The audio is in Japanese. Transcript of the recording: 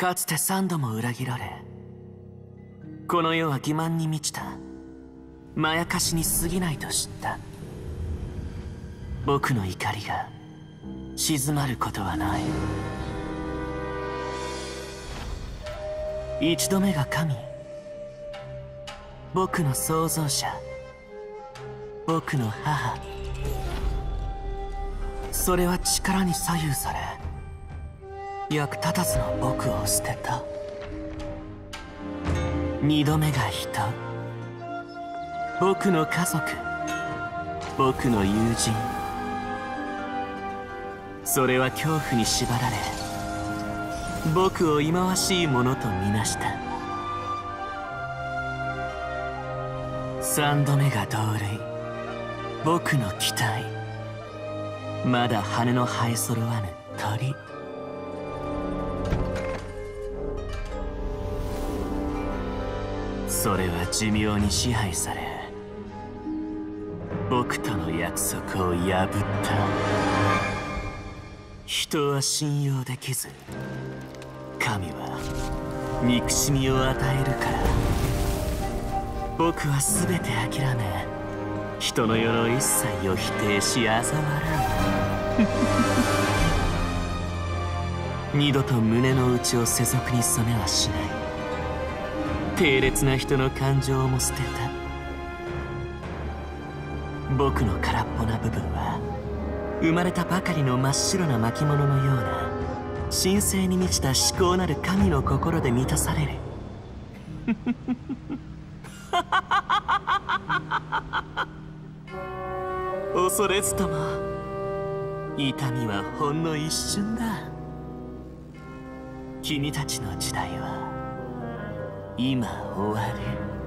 かつて三度も裏切られこの世は欺瞞に満ちたまやかしに過ぎないと知った。僕の怒りが静まることはない。一度目が神。僕の創造者。僕の母。それは力に左右され役立たずの僕を捨てた。二度目が人僕の家族。僕の友人。それは恐怖に縛られ僕を忌まわしいものとみなした。三度目が同類。僕の期待。まだ羽の生え揃わぬ鳥。それは寿命に支配され僕との約束を破った。人は信用できず神は憎しみを与えるから。僕は全て諦め人の世の一切を否定し嘲笑う二度と胸の内を世俗に染めはしない。低劣な人の感情も捨てた。僕の空っぽな部分は生まれたばかりの真っ白な巻物のような神聖に満ちた思考なる神の心で満たされる。恐れずとも痛みはほんの一瞬だ。君たちの時代は今終わる。